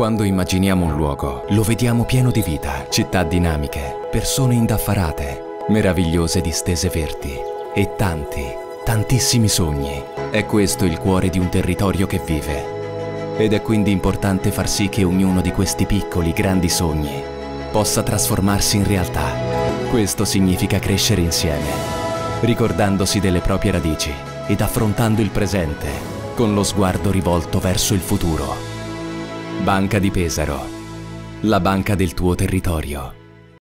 Quando immaginiamo un luogo, lo vediamo pieno di vita, città dinamiche, persone indaffarate, meravigliose distese verdi e tanti, tantissimi sogni. È questo il cuore di un territorio che vive. Ed è quindi importante far sì che ognuno di questi piccoli, grandi sogni possa trasformarsi in realtà. Questo significa crescere insieme, ricordandosi delle proprie radici ed affrontando il presente con lo sguardo rivolto verso il futuro. Banca di Pesaro, la banca del tuo territorio.